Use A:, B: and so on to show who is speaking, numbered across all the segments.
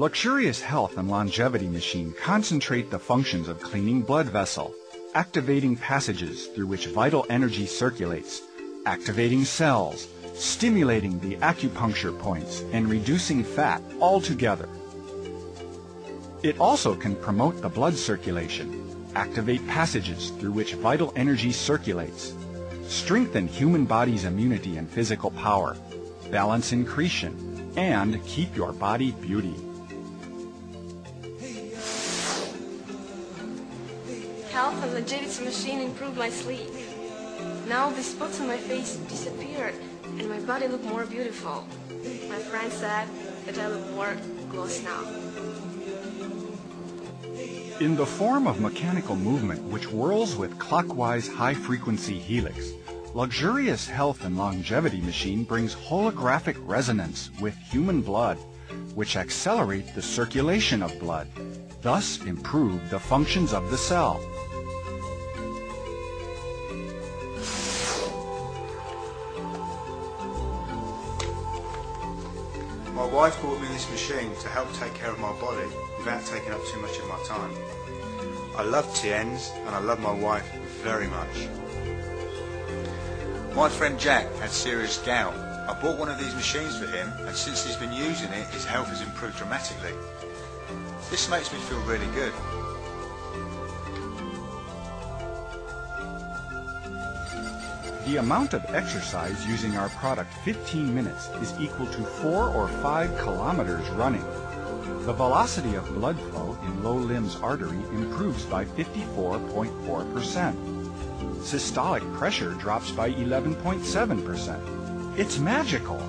A: Luxurious Health and Longevity Machine concentrate the functions of cleaning blood vessel, activating passages through which vital energy circulates, activating cells, stimulating the acupuncture points, and reducing fat altogether. It also can promote the blood circulation, activate passages through which vital energy circulates, strengthen human body's immunity and physical power, balance incretion, and keep your body beauty.
B: Health and longevity machine improved my sleep. Now the spots on my face disappeared and my body looked more beautiful. My friend said that I look more gloss now.
A: In the form of mechanical movement which whirls with clockwise high-frequency helix, Luxurious Health and Longevity Machine brings holographic resonance with human blood, which accelerate the circulation of blood, thus improve the functions of the cell.
C: My wife bought me this machine to help take care of my body without taking up too much of my time. I love Tiens and I love my wife very much. My friend Jack had serious gout. I bought one of these machines for him and since he's been using it his health has improved dramatically. This makes me feel really good.
A: The amount of exercise using our product 15 minutes is equal to 4 or 5 kilometers running. The velocity of blood flow in low limbs artery improves by 54.4%. Systolic pressure drops by 11.7%. It's magical!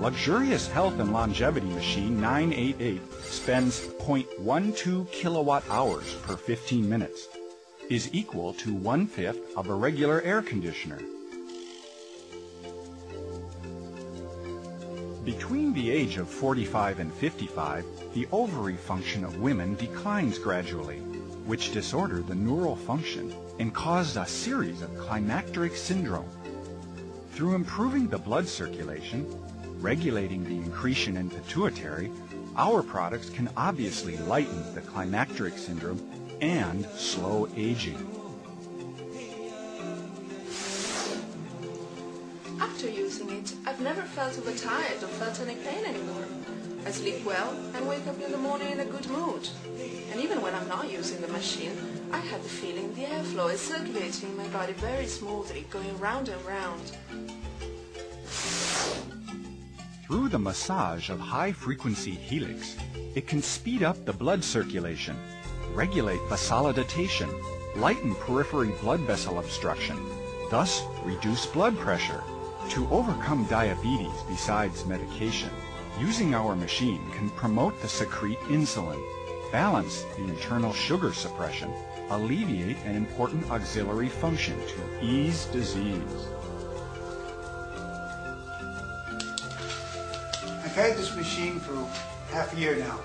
A: Luxurious Health and Longevity Machine 988 spends 0.12 kilowatt hours per 15 minutes is equal to one-fifth of a regular air conditioner. Between the age of 45 and 55, the ovary function of women declines gradually, which disorder the neural function and cause a series of climacteric syndrome. Through improving the blood circulation, regulating the incretin in pituitary, our products can obviously lighten the climacteric syndrome and slow aging.
D: After using it, I've never felt overtired or felt any pain anymore. I sleep well and wake up in the morning in a good mood. And even when I'm not using the machine, I have the feeling the airflow is circulating in my body very smoothly, going round and round.
A: Through the massage of high-frequency helix, it can speed up the blood circulation regulate vasodilation, lighten periphery blood vessel obstruction, thus reduce blood pressure. To overcome diabetes besides medication, using our machine can promote the secrete insulin, balance the internal sugar suppression, alleviate an important auxiliary function to ease disease.
E: I've had this machine for half a year now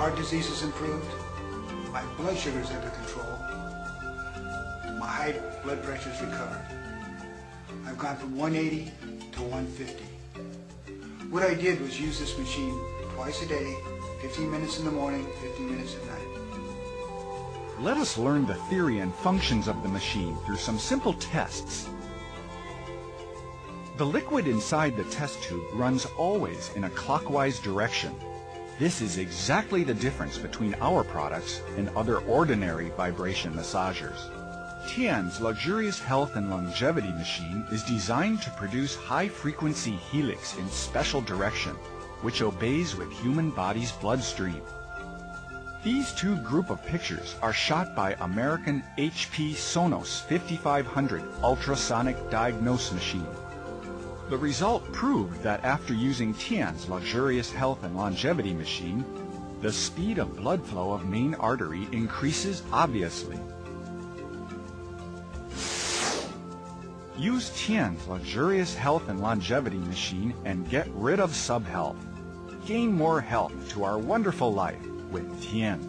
E: heart disease has improved, my blood sugar is under control, my high blood pressure is recovered. I've gone from 180 to 150. What I did was use this machine twice a day, 15 minutes in the morning, 15 minutes at night.
A: Let us learn the theory and functions of the machine through some simple tests. The liquid inside the test tube runs always in a clockwise direction this is exactly the difference between our products and other ordinary vibration massagers. Tiens luxurious health and longevity machine is designed to produce high-frequency helix in special direction, which obeys with human body's bloodstream. These two group of pictures are shot by American HP Sonos 5500 ultrasonic diagnose machine. The result proved that after using Tiens luxurious health and longevity machine, the speed of blood flow of main artery increases obviously. Use Tiens luxurious health and longevity machine and get rid of subhealth. Gain more health to our wonderful life with Tian.